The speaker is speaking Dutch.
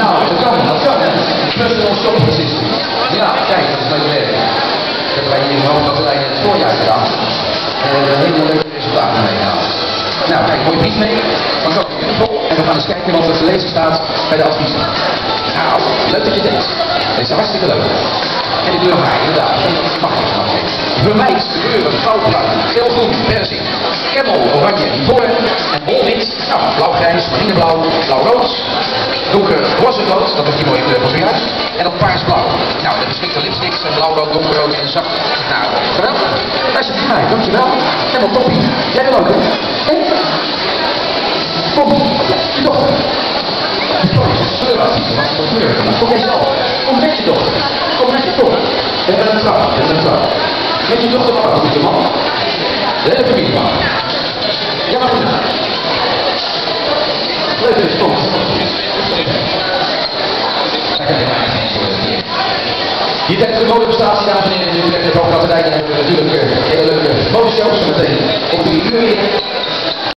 Nou, dat kan, dat kan. Personal shopping assistant. Ja, kijk, dat is leuk werk. Ik heb bij hier in de hoofdbatterij het voorjaar gedaan. En we hebben hele leuke resultaten mee gehaald. Nou, kijk, mooi brief mee. Dan zat ik vol en we gaan eens kijken wat er gelezen staat bij de adviezen. Nou, leuk dat je denkt. Dit is hartstikke leuk. En ik nog maar, inderdaad. Mag ik nog Vermijd de kleuren goudbruin, geel-groen, perzik, kemmel, oranje, bolwit. Blauw-grijs, marineblauw, blauw-rood, donker roze-rood, dat is die mooie kleur van zojuist. En dan paars-blauw. Nou, de beschikte lipsticks, en blauw-rood, donkerrood en zacht. Nou, geweldig. Die mij, dankjewel. Helemaal toppie. Jij wil ook, hè? Hé? Kom, je. Kom jij zelf. Kom met je dochter. Kom met je dochter. Je bent een trouw, je bent een trouw. Met je dochter maar goed, man. De hele familie, man. Ja, maar goed. Je is soms. Hier tijdens de modeprestatie, dames en heren, in de Van Katerdijk hebben we natuurlijk eh, hele leuke modeshows meteen. op die.